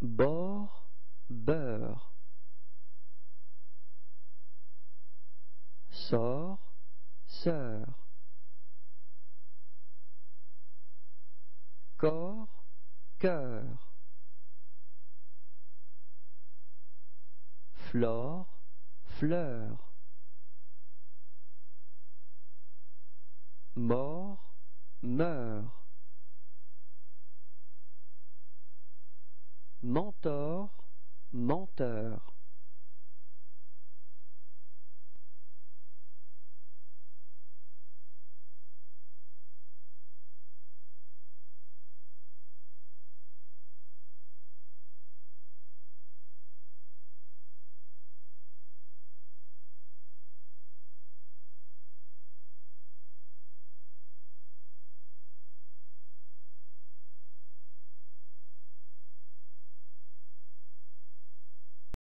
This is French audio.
bord, beurre. Sort, sœur. Corps, cœur. Flore, fleur. Mort, meurt. Mentor, menteur.